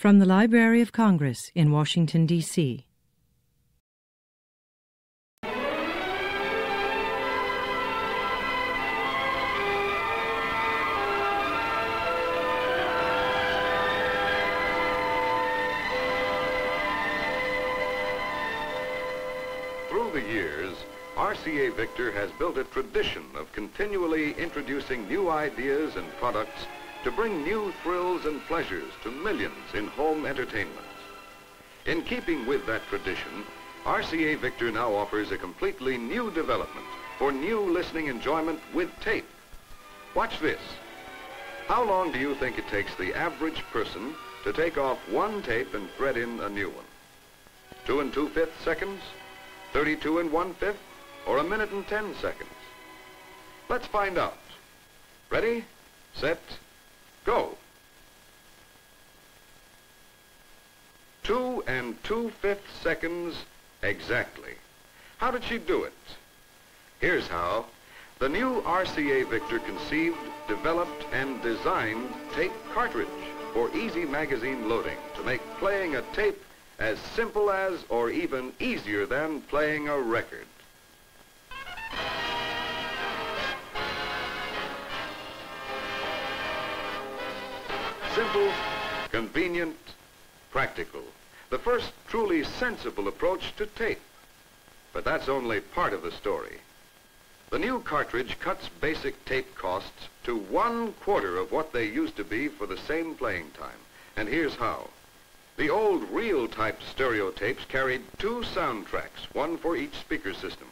From the Library of Congress in Washington, D.C. Through the years, RCA Victor has built a tradition of continually introducing new ideas and products to bring new thrills and pleasures to millions in home entertainment. In keeping with that tradition, RCA Victor now offers a completely new development for new listening enjoyment with tape. Watch this. How long do you think it takes the average person to take off one tape and thread in a new one? Two and two-fifths seconds? 32 and one-fifth? Or a minute and 10 seconds? Let's find out. Ready, set, go. Two and two-fifths seconds exactly. How did she do it? Here's how. The new RCA Victor conceived, developed, and designed tape cartridge for easy magazine loading to make playing a tape as simple as or even easier than playing a record. Simple, convenient, practical. The first truly sensible approach to tape. But that's only part of the story. The new cartridge cuts basic tape costs to one quarter of what they used to be for the same playing time. And here's how. The old reel type stereo tapes carried two soundtracks, one for each speaker system.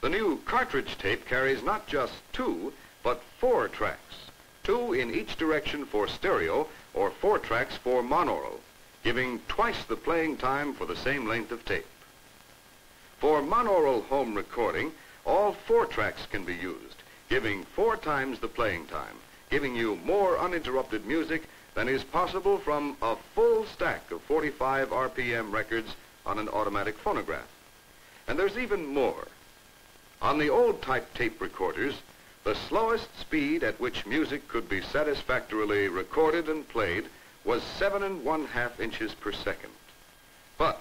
The new cartridge tape carries not just two, but four tracks, two in each direction for stereo or four tracks for monaural, giving twice the playing time for the same length of tape. For monaural home recording, all four tracks can be used, giving four times the playing time, giving you more uninterrupted music than is possible from a full stack of 45 RPM records on an automatic phonograph. And there's even more. On the old type tape recorders, the slowest speed at which music could be satisfactorily recorded and played was seven and one half inches per second. But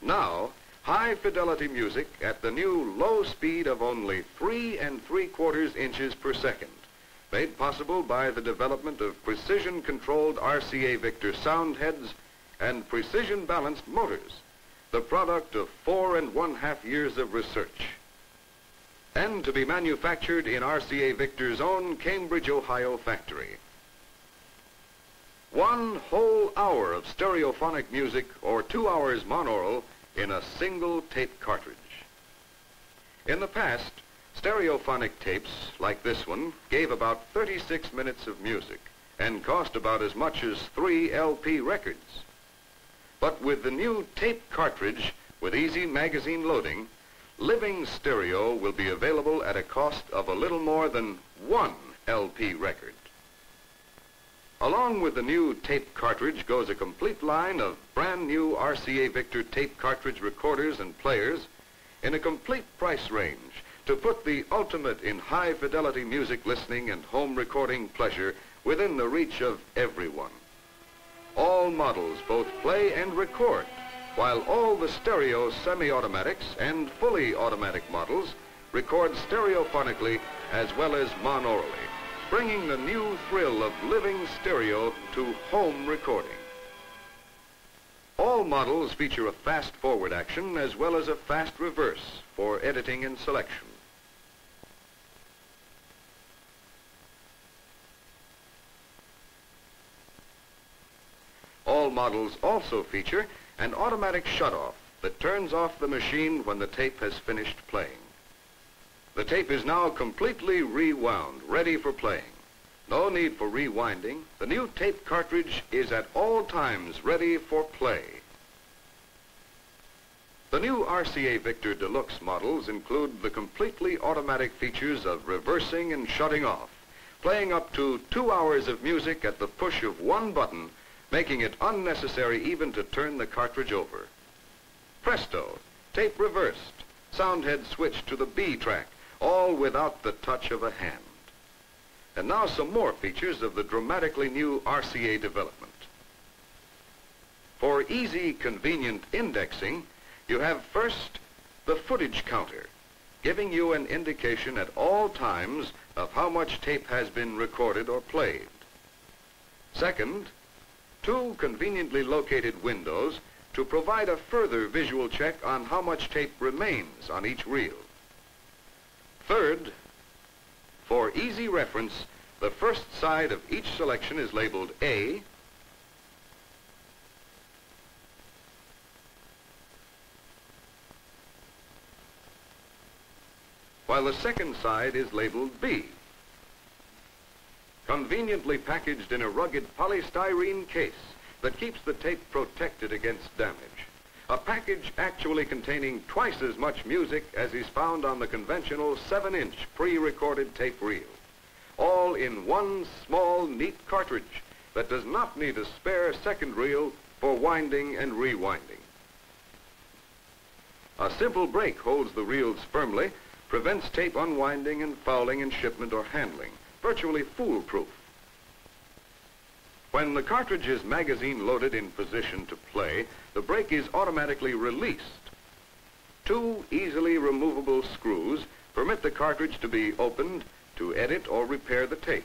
now, high fidelity music at the new low speed of only three and three quarters inches per second, made possible by the development of precision controlled RCA Victor sound heads and precision balanced motors, the product of four and one half years of research and to be manufactured in RCA Victor's own Cambridge, Ohio factory. One whole hour of stereophonic music or two hours monaural in a single tape cartridge. In the past, stereophonic tapes like this one gave about 36 minutes of music and cost about as much as three LP records. But with the new tape cartridge with easy magazine loading, Living Stereo will be available at a cost of a little more than one LP record. Along with the new tape cartridge goes a complete line of brand new RCA Victor tape cartridge recorders and players in a complete price range to put the ultimate in high fidelity music listening and home recording pleasure within the reach of everyone. All models both play and record while all the stereo semi-automatics and fully automatic models record stereophonically as well as monaurally, bringing the new thrill of living stereo to home recording. All models feature a fast forward action as well as a fast reverse for editing and selection. All models also feature an automatic shutoff that turns off the machine when the tape has finished playing. The tape is now completely rewound, ready for playing. No need for rewinding. The new tape cartridge is at all times ready for play. The new RCA Victor Deluxe models include the completely automatic features of reversing and shutting off, playing up to two hours of music at the push of one button making it unnecessary even to turn the cartridge over. Presto, tape reversed, sound head switched to the B track, all without the touch of a hand. And now some more features of the dramatically new RCA development. For easy, convenient indexing, you have first the footage counter, giving you an indication at all times of how much tape has been recorded or played. Second, two conveniently located windows to provide a further visual check on how much tape remains on each reel. Third, for easy reference, the first side of each selection is labeled A, while the second side is labeled B. Conveniently packaged in a rugged polystyrene case that keeps the tape protected against damage. A package actually containing twice as much music as is found on the conventional 7-inch pre-recorded tape reel. All in one small, neat cartridge that does not need a spare second reel for winding and rewinding. A simple brake holds the reels firmly, prevents tape unwinding and fouling in shipment or handling. Virtually foolproof. When the cartridge is magazine loaded in position to play, the brake is automatically released. Two easily removable screws permit the cartridge to be opened to edit or repair the tape.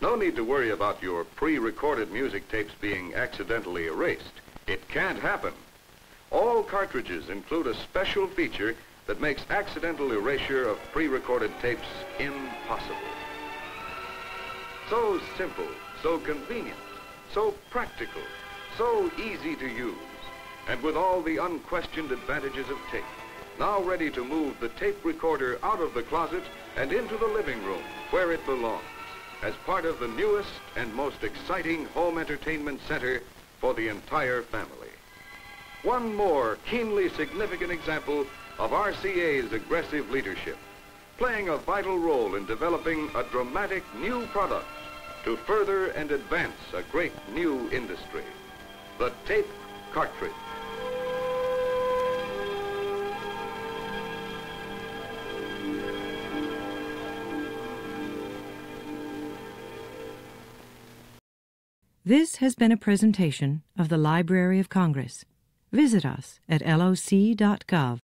No need to worry about your pre-recorded music tapes being accidentally erased. It can't happen. All cartridges include a special feature that makes accidental erasure of pre-recorded tapes impossible. So simple, so convenient, so practical, so easy to use, and with all the unquestioned advantages of tape. Now ready to move the tape recorder out of the closet and into the living room where it belongs as part of the newest and most exciting home entertainment center for the entire family. One more keenly significant example of RCA's aggressive leadership playing a vital role in developing a dramatic new product to further and advance a great new industry, the tape cartridge. This has been a presentation of the Library of Congress. Visit us at loc.gov